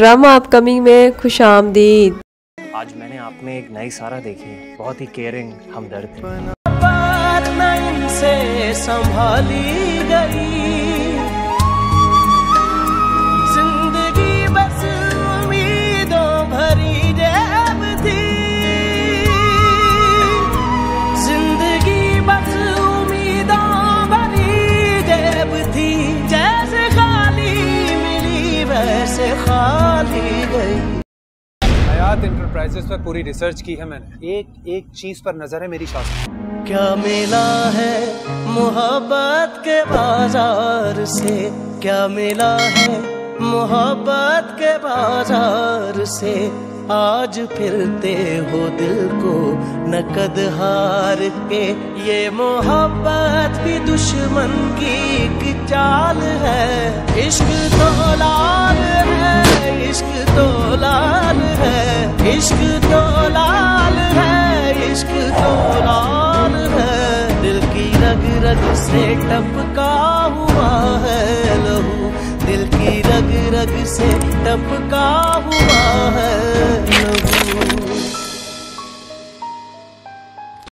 Drama upcoming में खुश आमदीद। आज मैंने आप में एक नई सारा देखी है। बहुत ही केयरिंग हमदर्द। से संभाली गई। वैसे खाली गई। हयात इंटरप्राइजेस पर पूरी रिसर्च की है मैंने। एक एक चीज़ पर नज़र है मेरी शासन क्या मिला है मोहब्बत के बाज़ार से? क्या मिला है मोहब्बत के बाज़ार से? आज फिरते हो दिल को नकद हार के ये मोहब्बत भी दुश्मन की एक चाल है। इश्क तो लाल इश्क तो लाल है, इश्क तो लाल है। दिल की रग रग से टपका हुआ है, लहू। दिल की रग रग से टपका हुआ है।